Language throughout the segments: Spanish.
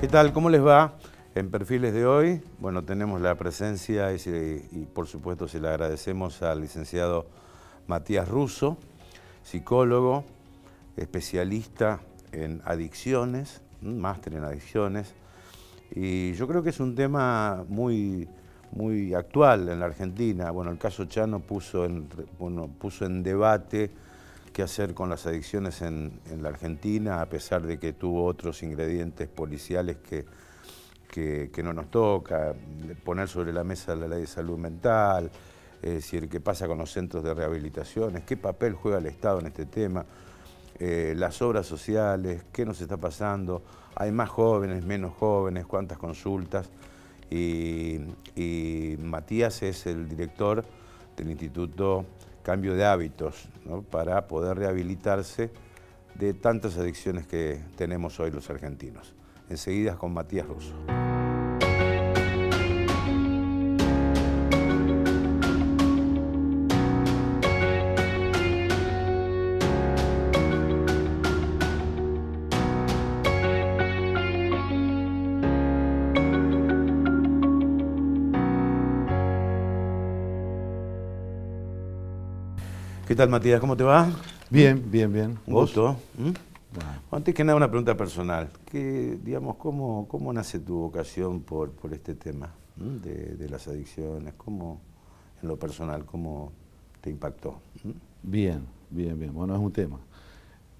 ¿Qué tal? ¿Cómo les va? En Perfiles de hoy, bueno, tenemos la presencia y, por supuesto se le agradecemos al licenciado Matías Russo, psicólogo, especialista en adicciones, máster en adicciones, y yo creo que es un tema muy, muy actual en la Argentina. Bueno, el caso Chano puso en, bueno, puso en debate qué hacer con las adicciones en, la Argentina, a pesar de que tuvo otros ingredientes policiales que, que, no nos toca, poner sobre la mesa la ley de salud mental, es decir, qué pasa con los centros de rehabilitaciones, qué papel juega el Estado en este tema, eh, las obras sociales, qué nos está pasando, hay más jóvenes, menos jóvenes, cuántas consultas, y, Matías es el director del Instituto cambio de hábitos para poder rehabilitarse de tantas adicciones que tenemos hoy los argentinos. Enseguida con Matías Russo. ¿Qué tal, Matías? ¿Cómo te va? Bien, bien, bien. Un gusto. ¿Mm? Antes que nada, una pregunta personal. ¿Qué, digamos, cómo, ¿Cómo nace tu vocación por, por este tema de, las adicciones? ¿Cómo, en lo personal, cómo te impactó? Bien, bien, bien. Bueno, es un tema.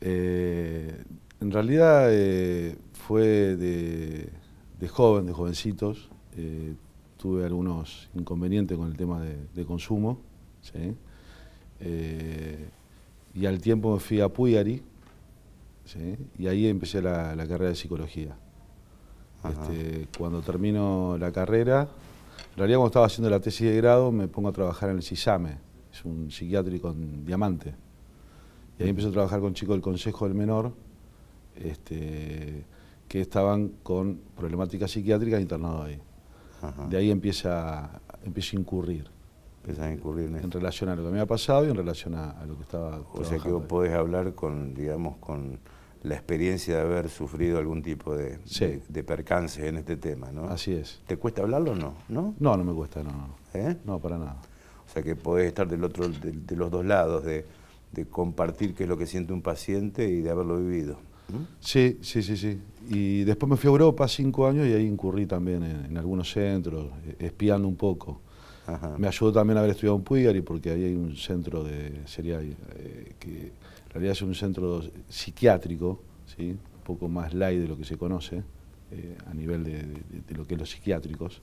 Eh, en realidad eh, fue de, joven, de jovencitos. Eh, tuve algunos inconvenientes con el tema de, de consumo. ¿sí? Eh, y al tiempo me fui a Puyari, y ahí empecé la, carrera de psicología. Este, cuando termino la carrera, en realidad cuando estaba haciendo la tesis de grado me pongo a trabajar en el CISAME, es un psiquiátrico en Diamante. Y ahí empecé a trabajar con chicos del Consejo del Menor, este, que estaban con problemáticas psiquiátricas internados ahí. De ahí empieza, empieza a incurrir a incurrir en, en relación a lo que me ha pasado y en relación a, lo que estaba O sea que vos podés hablar con, digamos, con la experiencia de haber sufrido algún tipo de, de, percance en este tema, ¿no? Así es. ¿Te cuesta hablarlo o no? ¿No? No, no me cuesta, no. ¿Eh? No, para nada. O sea que podés estar del otro, de, los dos lados, de, compartir qué es lo que siente un paciente y de haberlo vivido. Sí, sí, sí, sí. Y después me fui a Europa cinco años y ahí incurrí también en algunos centros, espiando un poco. Me ayudó también haber estudiado en Puyari porque ahí hay un centro de, sería, eh, que en realidad es un centro psiquiátrico, ¿sí? un poco más light de lo que se conoce eh, a nivel de, lo que es los psiquiátricos.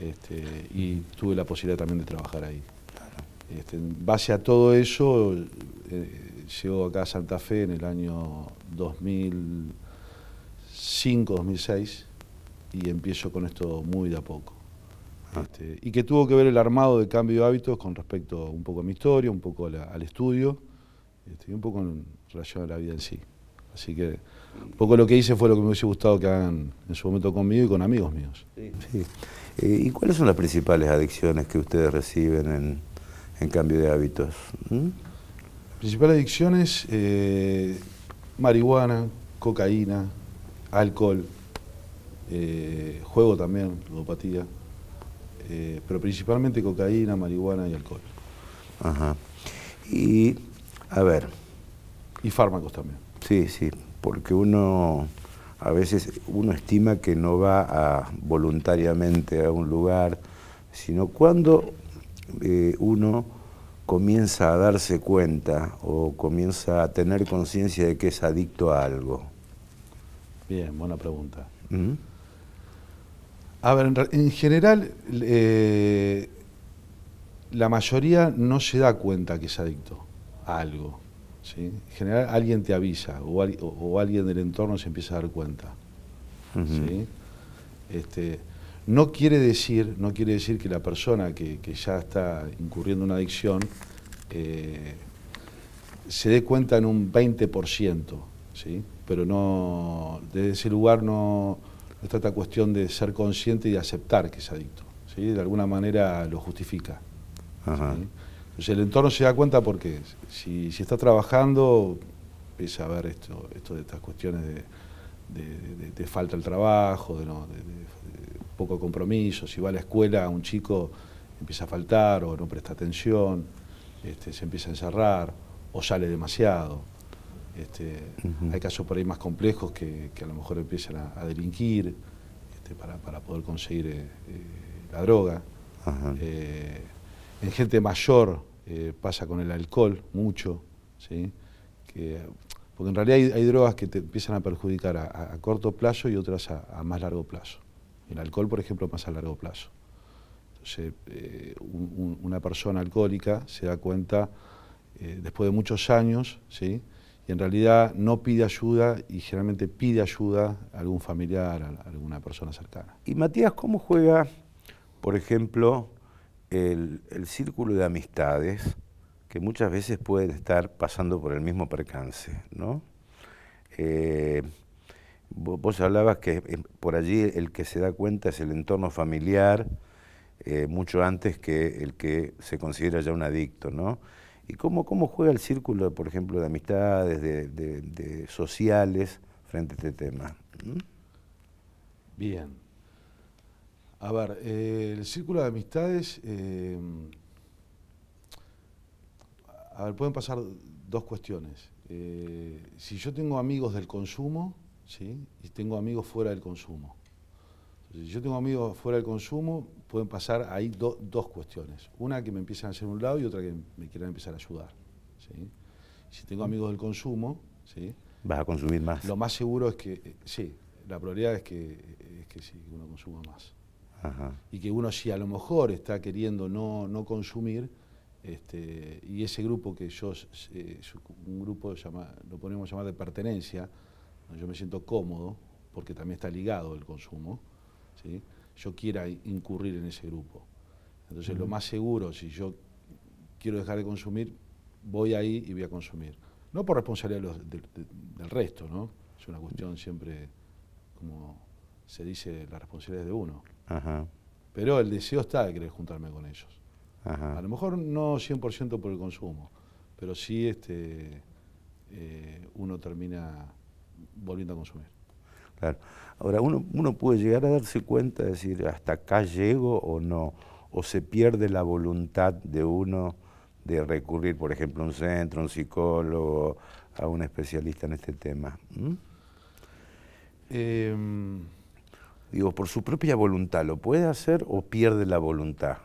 Este, y tuve la posibilidad también de trabajar ahí. Este, en base a todo eso, eh, llego acá a Santa Fe en el año 2005-2006 y empiezo con esto muy de a poco. Este, y que tuvo que ver el armado de cambio de hábitos con respecto un poco a mi historia, un poco al estudio este, y un poco en relación a la vida en sí. Así que un poco lo que hice fue lo que me hubiese gustado que hagan en su momento conmigo y con amigos míos. Eh, ¿Y cuáles son las principales adicciones que ustedes reciben en, cambio de hábitos? ¿Mm? Principales adicciones, eh, marihuana, cocaína, alcohol, eh, juego también, ludopatía. Eh, pero principalmente cocaína, marihuana y alcohol. Ajá. Y, a ver. Y fármacos también. Sí, sí, porque uno, a veces uno estima que no va a, voluntariamente a un lugar, sino cuando eh, uno comienza a darse cuenta o comienza a tener conciencia de que es adicto a algo. Bien, buena pregunta. A ver, en, general, eh, la mayoría no se da cuenta que es adicto a algo. ¿sí? En general, alguien te avisa o, alguien del entorno se empieza a dar cuenta. este, no, quiere decir, no quiere decir que la persona que, ya está incurriendo en una adicción eh, se dé cuenta en un 20%, ¿sí? pero no, desde ese lugar no se trata cuestión de ser consciente y de aceptar que es adicto. ¿sí? De alguna manera lo justifica. Entonces el entorno se da cuenta porque si, si está trabajando, empieza a ver esto, esto de estas cuestiones de, falta del trabajo, de, no, poco compromiso, si va a la escuela un chico empieza a faltar o no presta atención, este, se empieza a encerrar o sale demasiado. Este, hay casos por ahí más complejos que, a lo mejor empiezan a, delinquir este, para, poder conseguir eh, eh, la droga. Eh, en gente mayor pasa con el alcohol mucho, ¿sí? porque en realidad hay, drogas que te empiezan a perjudicar a, corto plazo y otras a, más largo plazo. El alcohol, por ejemplo, más a largo plazo. Entonces, una persona alcohólica se da cuenta después de muchos años, ¿sí? Y en realidad no pide ayuda y generalmente pide ayuda a algún familiar, a alguna persona cercana. Y Matías, ¿cómo juega, por ejemplo, el, círculo de amistades que muchas veces pueden estar pasando por el mismo percance, ¿no? Eh, vos hablabas que eh, por allí el que se da cuenta es el entorno familiar, eh, mucho antes que el que se considera ya un adicto, ¿no? ¿Y cómo, cómo juega el círculo, por ejemplo, de amistades, de, sociales frente a este tema? ¿Mm? Bien. A ver, eh, el círculo de amistades, eh, a ver, pueden pasar dos cuestiones. Eh, si yo tengo amigos del consumo, ¿sí? Y tengo amigos fuera del consumo. Si yo tengo amigos fuera del consumo, pueden pasar ahí dos cuestiones. Una que me empiezan a hacer un lado y otra que me quieran empezar a ayudar. Si tengo amigos del consumo, ¿sí? vas a consumir más. Lo más seguro es que, eh, sí, la probabilidad es que, es que sí, uno consuma más. Y que uno si a lo mejor está queriendo no, no consumir, este, y ese grupo que yo, eh, un grupo llama, lo podemos llamar de pertenencia, yo me siento cómodo, porque también está ligado el consumo, ¿sí? Yo quiera incurrir en ese grupo. Entonces lo más seguro, si yo quiero dejar de consumir, voy ahí y voy a consumir. No por responsabilidad del resto, ¿no? Es una cuestión siempre, como se dice, la responsabilidad de uno. Pero el deseo está de querer juntarme con ellos. A lo mejor no 100% por el consumo, pero sí este, eh, uno termina volviendo a consumir. Claro. Ahora, uno, uno puede llegar a darse cuenta, de decir, hasta acá llego o no, o se pierde la voluntad de uno de recurrir, por ejemplo, a un centro, a un psicólogo, a un especialista en este tema. Em, Digo, por su propia voluntad, ¿lo puede hacer o pierde la voluntad?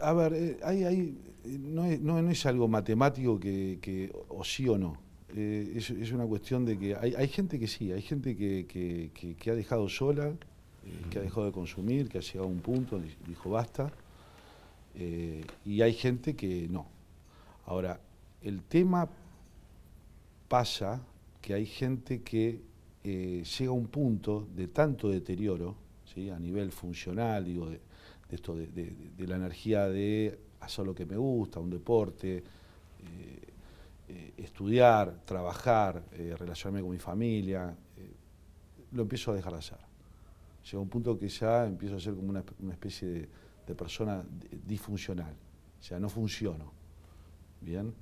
A ver, eh, hay, no, es, no, es, algo matemático que, que o sí o no. Eh, es, una cuestión de que hay, gente que sí, hay gente que, ha dejado sola, eh, que ha dejado de consumir, que ha llegado a un punto, dijo basta, eh, y hay gente que no. Ahora, el tema pasa que hay gente que llega a un punto de tanto deterioro, ¿sí? a nivel funcional, digo, de, esto de, la energía de hacer lo que me gusta, un deporte, eh, estudiar, trabajar, eh, relacionarme con mi familia, eh, lo empiezo a dejar de hacer. Llega un punto que ya empiezo a ser como una, especie de, persona disfuncional, o sea, no funciono. Bien.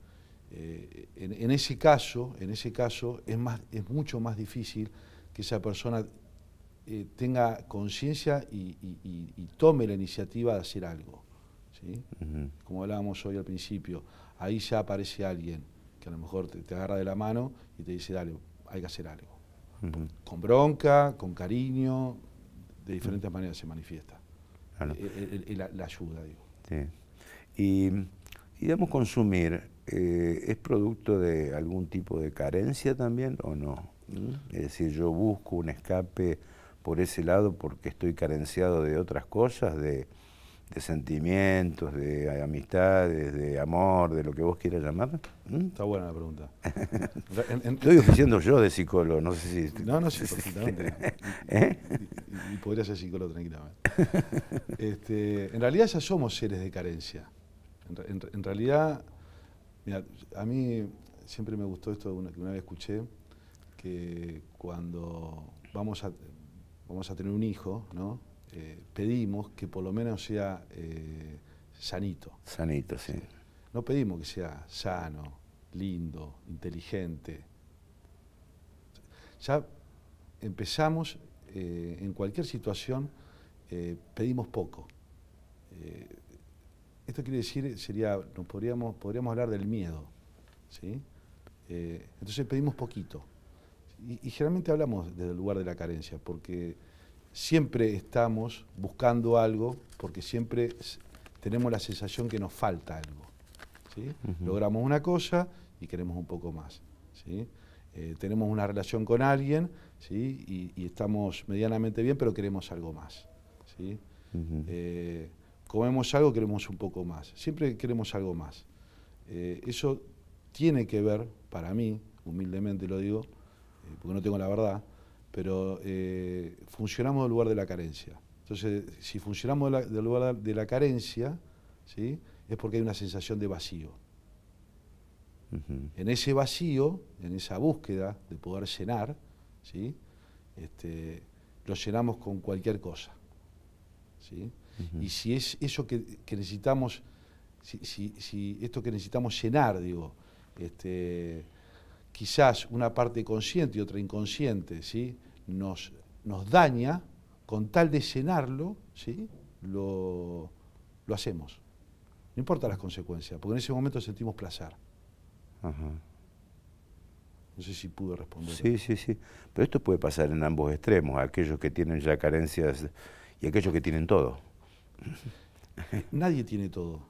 En, ese caso, en ese caso es, más, es mucho más difícil que esa persona tenga conciencia y, tome la iniciativa de hacer algo. ¿sí? Como hablábamos hoy al principio, ahí ya aparece alguien que a lo mejor te, agarra de la mano y te dice, dale, hay que hacer algo. Con bronca, con cariño, de diferentes maneras se manifiesta. Eh, eh, la, ayuda, digo. Y, digamos, consumir, eh, ¿es producto de algún tipo de carencia también o no? ¿Mm? Es decir, yo busco un escape por ese lado porque estoy carenciado de otras cosas, de de sentimientos, de amistades, de amor, de lo que vos quieras llamar? ¿Mm? Está buena la pregunta. Estoy ofreciendo yo de psicólogo, no sé si... No, no, sí, perfectamente. ¿Eh? Y, podría ser psicólogo tranquilamente. Este, en realidad ya somos seres de carencia. En, realidad, mira, a mí siempre me gustó esto que una vez escuché, que cuando vamos a, vamos a tener un hijo, ¿no? Eh, pedimos que por lo menos sea sanito. Sanito, sí. No pedimos que sea sano, lindo, inteligente. Ya empezamos eh, en cualquier situación, eh, pedimos poco. Eh, esto quiere decir, sería, nos podríamos, podríamos hablar del miedo. ¿sí? entonces pedimos poquito. Y, y, generalmente hablamos desde el lugar de la carencia, porque siempre estamos buscando algo, porque siempre tenemos la sensación que nos falta algo. ¿sí? Logramos una cosa y queremos un poco más. ¿sí? Eh, tenemos una relación con alguien ¿sí? y, estamos medianamente bien, pero queremos algo más. ¿sí? Eh, comemos algo, queremos un poco más. Siempre queremos algo más. Eh, eso tiene que ver, para mí, humildemente lo digo, porque no tengo la verdad, pero funcionamos del lugar de la carencia. Entonces, si funcionamos del lugar de la carencia, ¿sí? es porque hay una sensación de vacío. En ese vacío, en esa búsqueda de poder llenar, ¿sí? Este, lo llenamos con cualquier cosa. ¿sí? Y si es eso que, necesitamos, si, esto que necesitamos llenar, digo, este, quizás una parte consciente y otra inconsciente, ¿sí? nos, nos daña, con tal de llenarlo, ¿sí? lo, lo hacemos. No importa las consecuencias, porque en ese momento sentimos placer. No sé si pude responder. Sí, sí, sí. Pero esto puede pasar en ambos extremos, aquellos que tienen ya carencias y aquellos que tienen todo. Nadie tiene todo.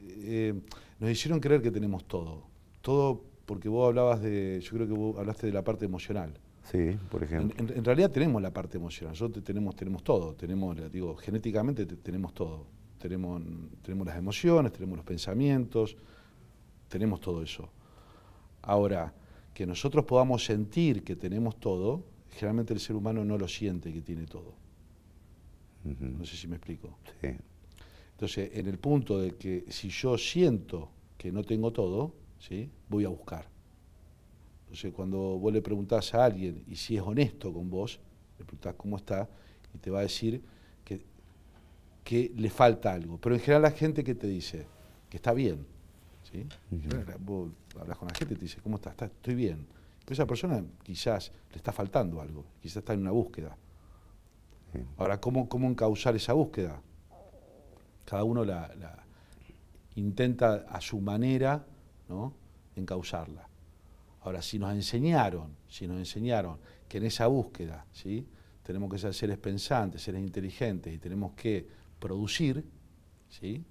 Eh, nos hicieron creer que tenemos todo. Todo porque vos hablabas de, yo creo que vos hablaste de la parte emocional. Sí, por ejemplo. En, realidad tenemos la parte emocional, nosotros tenemos, tenemos todo, tenemos, digo, genéticamente tenemos todo. Tenemos, tenemos las emociones, tenemos los pensamientos, tenemos todo eso. Ahora, que nosotros podamos sentir que tenemos todo, generalmente el ser humano no lo siente que tiene todo. No sé si me explico. Entonces, en el punto de que si yo siento que no tengo todo, ¿sí? voy a buscar. Entonces, cuando vos le preguntás a alguien, y si es honesto con vos, le preguntás cómo está, y te va a decir que, que le falta algo. Pero en general la gente que te dice que está bien, ¿sí? Vos hablas con la gente y te dice, ¿cómo estás? Estoy bien. Pero esa persona quizás le está faltando algo, quizás está en una búsqueda. Ahora, ¿cómo, ¿cómo encauzar esa búsqueda? Cada uno la, intenta a su manera ¿no? encauzarla. Ahora, si nos enseñaron, si nos enseñaron que en esa búsqueda ¿sí? tenemos que ser seres pensantes, seres inteligentes y tenemos que producir, ¿sí?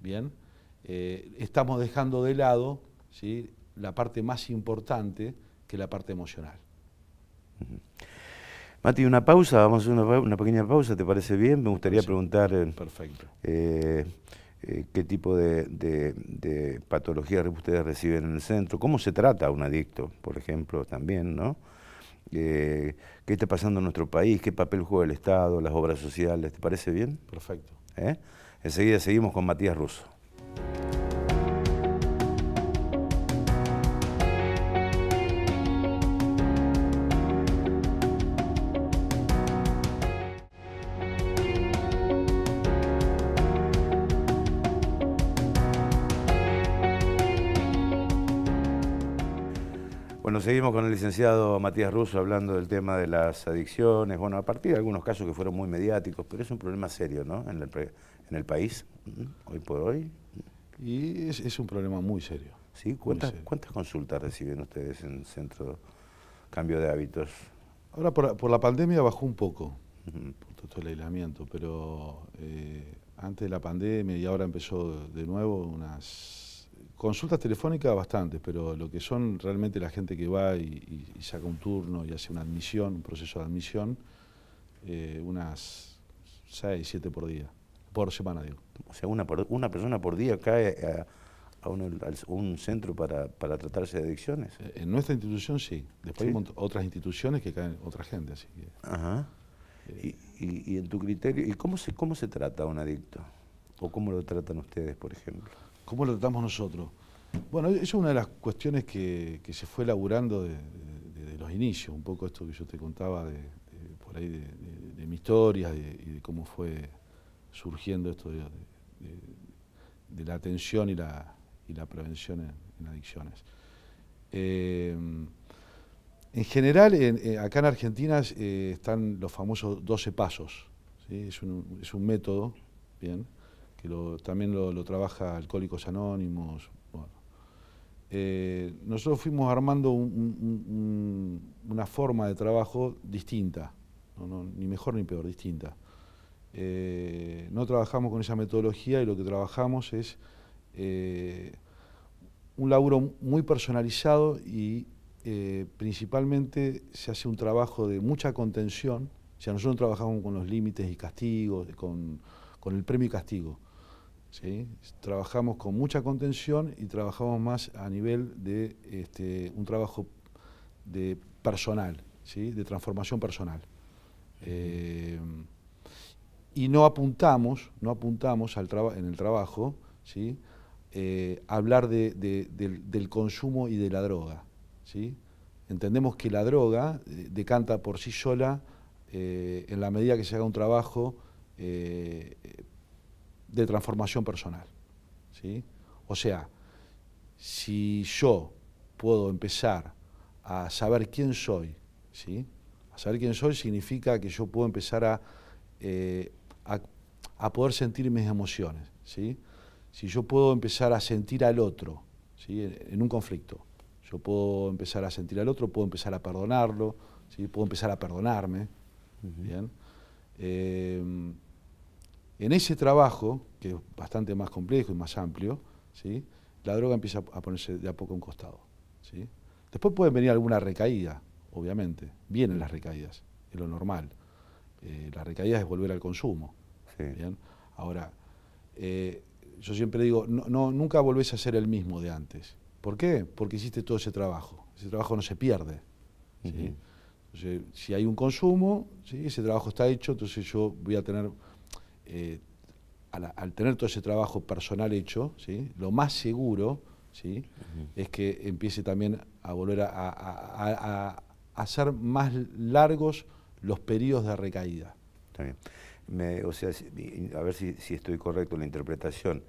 Bien, eh, estamos dejando de lado ¿sí? la parte más importante que la parte emocional. Mati, una pausa, vamos a hacer una, pequeña pausa, ¿te parece bien? Me gustaría preguntar eh, Perfecto. Eh, qué tipo de, patologías ustedes reciben en el centro, cómo se trata a un adicto, por ejemplo, también, ¿no? qué está pasando en nuestro país, qué papel juega el Estado, las obras sociales, ¿te parece bien? Perfecto. Enseguida seguimos con Matías Russo. Seguimos con el licenciado Matías Russo hablando del tema de las adicciones, bueno, a partir de algunos casos que fueron muy mediáticos, pero es un problema serio, ¿no? En el, en el país, hoy por hoy. Y es, un problema muy serio. ¿Sí? ¿Cuántas, ¿Cuántas consultas reciben ustedes en el Centro Cambio de Hábitos? Ahora por, la pandemia bajó un poco, por todo el aislamiento, pero eh, antes de la pandemia y ahora empezó de nuevo unas Consultas telefónicas bastantes, pero lo que son realmente la gente que va y, saca un turno y hace una admisión, un proceso de admisión, eh, unas 6, 7 por día, por semana digo. O sea, una, una persona por día cae a, un, centro para, tratarse de adicciones. Eh, en nuestra institución sí, después hay otras instituciones que caen otra gente, así que... Ajá. Eh, y, en tu criterio, ¿y cómo se, cómo se trata a un adicto? ¿O cómo lo tratan ustedes, por ejemplo? ¿Cómo lo tratamos nosotros? Bueno, eso es una de las cuestiones que, se fue elaborando desde de, los inicios, un poco esto que yo te contaba de, por ahí de, mi historia y de cómo fue surgiendo esto de, la atención y la, prevención en, adicciones. Eh, en general, eh, acá en Argentina están los famosos 12 pasos. Es, un, método, bien, que también lo, trabaja Alcohólicos Anónimos. nosotros fuimos armando una forma de trabajo distinta, ni mejor ni peor, distinta. Eh, no trabajamos con esa metodología y lo que trabajamos es eh, un laburo muy personalizado y eh, principalmente se hace un trabajo de mucha contención. O sea, nosotros trabajamos con los límites y castigos, con, el premio y castigo. Trabajamos con mucha contención y trabajamos más a nivel de este, un trabajo de personal, de transformación personal y no apuntamos, no apuntamos al en el trabajo, ¿sí? Eh, hablar del, consumo y de la droga. Entendemos que la droga eh, decanta por sí sola eh, en la medida que se haga un trabajo de transformación personal. ¿sí? O sea, si yo puedo empezar a saber quién soy, ¿sí? a saber quién soy significa que yo puedo empezar a a, poder sentir mis emociones. ¿sí? Si yo puedo empezar a sentir al otro ¿sí? en, un conflicto, yo puedo empezar a sentir al otro, puedo empezar a perdonarlo, ¿sí? puedo empezar a perdonarme. ¿bien? Em, en ese trabajo, que es bastante más complejo y más amplio, ¿sí? la droga empieza a ponerse de a poco a un costado. ¿sí? Después pueden venir alguna recaída, obviamente. Vienen las recaídas, es lo normal. Eh, la recaída es volver al consumo. Ahora, eh, yo siempre digo, no, nunca volvés a ser el mismo de antes. ¿Por qué? Porque hiciste todo ese trabajo. Ese trabajo no se pierde. Entonces, si hay un consumo, ¿sí? ese trabajo está hecho, entonces yo voy a tener, eh, al, tener todo ese trabajo personal hecho, ¿sí? lo más seguro ¿sí? es que empiece también a volver a, a, a hacer más largos los periodos de recaída. Está bien. o sea, a ver si, estoy correcto en la interpretación.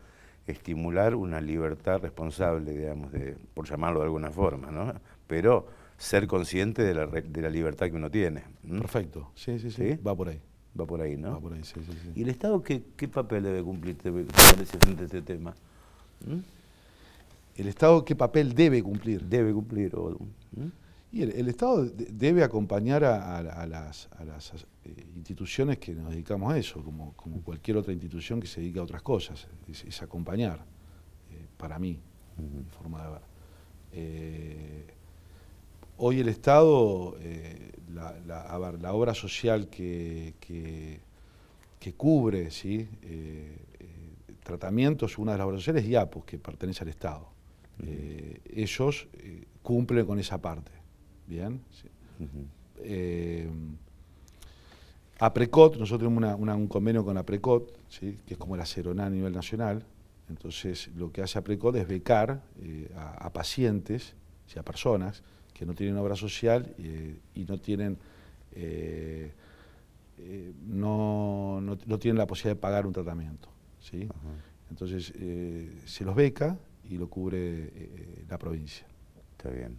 Estimular una libertad responsable, digamos, de, por llamarlo de alguna forma, ¿no? Pero ser consciente de la, de la libertad que uno tiene. Perfecto, sí, sí, sí, va por ahí. Va por ahí, ¿no? Va por ahí, sí, sí, sí. ¿Y el Estado qué, papel debe cumplir frente a este tema? ¿El Estado qué papel debe cumplir? Debe cumplir. O, y el, Estado debe acompañar a, las, eh, instituciones que nos dedicamos a eso, como, cualquier otra institución que se dedica a otras cosas, es, acompañar, eh, para mí, mi forma de ver. Eh, hoy el Estado, la, obra social que, que, cubre ¿sí? tratamientos, una de las obras sociales es IAPOS, que pertenece al Estado. ellos cumplen con esa parte. Bien. Eh, APRECOT, nosotros tenemos un convenio con APRECOT, ¿sí? que es como la CERONA a nivel nacional. Entonces, lo que hace APRECOT es becar eh, a, pacientes, a personas que no tienen obra social eh, y no tienen, no, no, tienen la posibilidad de pagar un tratamiento. ¿sí? Entonces, se los beca y lo cubre la provincia bien.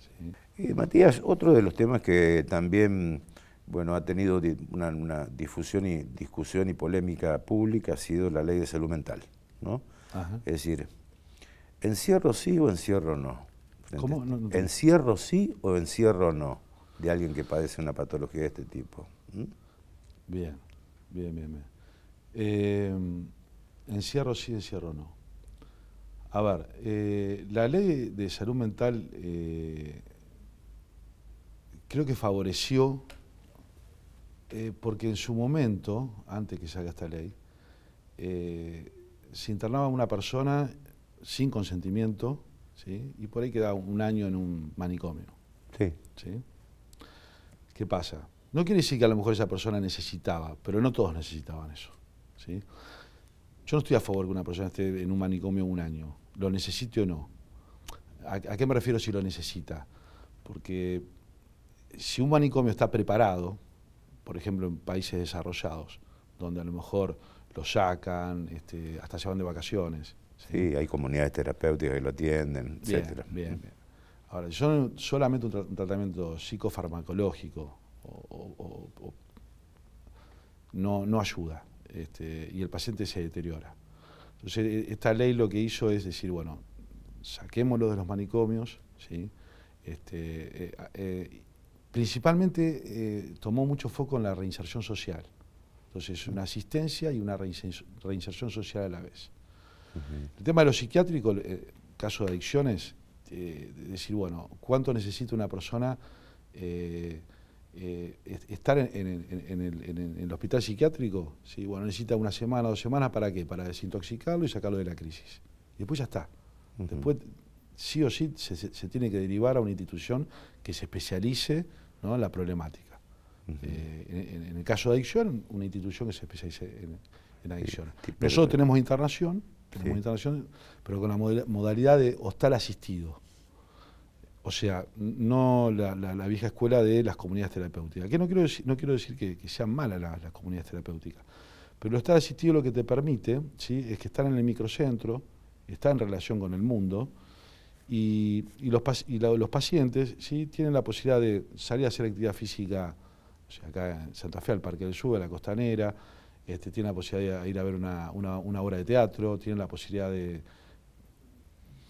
Matías, otro de los temas que también bueno, ha tenido una, difusión y discusión y polémica pública ha sido la ley de salud mental, ¿no? Es decir, ¿encierro sí o encierro no? ¿Cómo? ¿Encierro sí o encierro no? De alguien que padece una patología de este tipo. Bien, bien, bien, bien. Eh, encierro sí, encierro no. A ver, eh, la ley de salud mental eh, creo que favoreció, porque en su momento, antes que salga esta ley, se internaba una persona sin consentimiento, ¿sí? y por ahí quedaba un año en un manicomio. Sí. ¿sí? ¿Qué pasa? No quiere decir que a lo mejor esa persona necesitaba, pero no todos necesitaban eso. ¿sí? Yo no estoy a favor de que una persona esté en un manicomio un año lo necesite o no. ¿A, qué me refiero si lo necesita? Porque si un manicomio está preparado, por ejemplo en países desarrollados, donde a lo mejor lo sacan, este, hasta se van de vacaciones, Sí, hay comunidades terapéuticas que lo atienden, Bien, etcétera. bien, bien. Ahora, yo solamente un, tra- un tratamiento psicofarmacológico o- o- o- no, no ayuda este, y el paciente se deteriora. Entonces, e- esta ley lo que hizo es decir, bueno, saquémoslo de los manicomios, ¿sí? Este, eh, eh, principalmente eh, tomó mucho foco en la reinserción social. Entonces, una asistencia y una reinser- reinserción social a la vez. El tema de lo psiquiátrico, eh, caso de adicciones, eh, de decir, bueno, ¿cuánto necesita una persona eh, eh, est- estar en, en- en- en el, en el- el hospital psiquiátrico? Sí, bueno, necesita una semana, dos semanas, ¿para qué? Para desintoxicarlo y sacarlo de la crisis. Y después ya está. Después, sí o sí, se, tiene que derivar a una institución que se especialice ¿no? en la problemática. Eh, en, el caso de adicción, una institución que se especialice en, adicción. Sí, Nosotros tenemos internación, tenemos Sí. internación, pero con la moda- modalidad de hostal asistido. O sea, no la, la- la vieja escuela de las comunidades terapéuticas. Que no quiero decir, no quiero decir que, que sean malas las, las comunidades terapéuticas, pero el hostal asistido lo que te permite ¿sí? es que están en el microcentro, está en relación con el mundo, y, y los, paci- y la- los pacientes ¿sí? tienen la posibilidad de salir a hacer actividad física, o sea, acá en Santa Fe, al Parque del Sur, a la Costanera, este, tienen la posibilidad de ir a ver una, una- una obra de teatro, tienen la posibilidad de,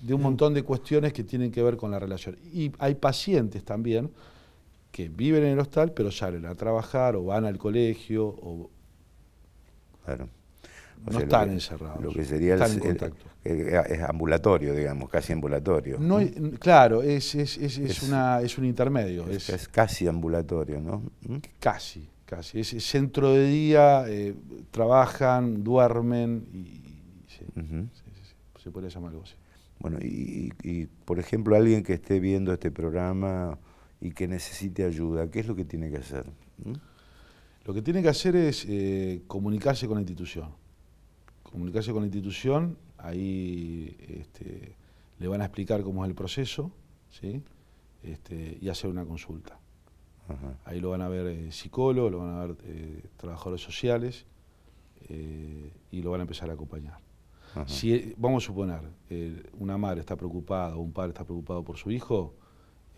de un montón de cuestiones que tienen que ver con la relación. Y hay pacientes también que viven en el hostal, pero salen a trabajar o van al colegio o Claro. O no sea, lo están que- encerrados. Lo que sería el- en contacto. el- es ambulatorio, digamos, casi ambulatorio. No claro, es, es, es, es una, es un intermedio, es, es, es casi ambulatorio, ¿no? ¿Mm? casi, casi. Es, es centro de día, eh, trabajan, duermen y, y- sí, sí, sí, sí, se podría llamar algo así. Bueno, y, por ejemplo, alguien que esté viendo este programa y que necesite ayuda, ¿qué es lo que tiene que hacer? ¿Mm? Lo que tiene que hacer es eh, comunicarse con la institución. Comunicarse con la institución, ahí este, le van a explicar cómo es el proceso, ¿sí? Este, y hacer una consulta. Ajá. Ahí lo van a ver eh, psicólogos, lo van a ver eh, trabajadores sociales eh, y lo van a empezar a acompañar. Ajá. Si, vamos a suponer, una madre está preocupada o un padre está preocupado por su hijo,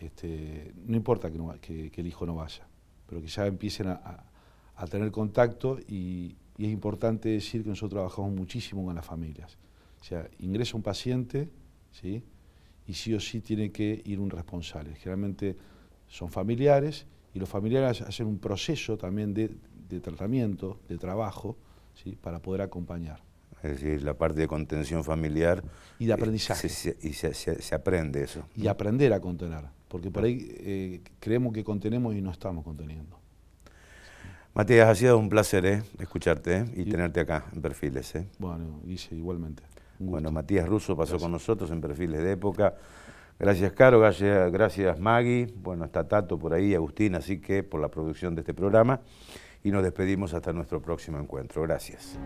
este, no importa que, no va- que- que el hijo no vaya, pero que ya empiecen a, a- a tener contacto y, y es importante decir que nosotros trabajamos muchísimo con las familias. O sea, ingresa un paciente, ¿sí? y sí o sí tiene que ir un responsable. Generalmente son familiares y los familiares hacen un proceso también de, de tratamiento, de trabajo, ¿sí? para poder acompañar. Es decir, la parte de contención familiar. Y de eh, aprendizaje. se- se- y se, se- aprende eso. y aprender a contener, porque por ahí eh, creemos que contenemos y no estamos conteniendo. Matías, ha sido un placer ¿eh? escucharte ¿eh? y Y- tenerte acá en Perfiles. ¿eh? Bueno, dice igualmente. Bueno. Matías Russo pasó Gracias. con nosotros en Perfiles de Época. Gracias, Caro, gracias, gracias Maggie. Bueno, está Tato por ahí, Agustín, así que por la producción de este programa. Y nos despedimos hasta nuestro próximo encuentro. Gracias.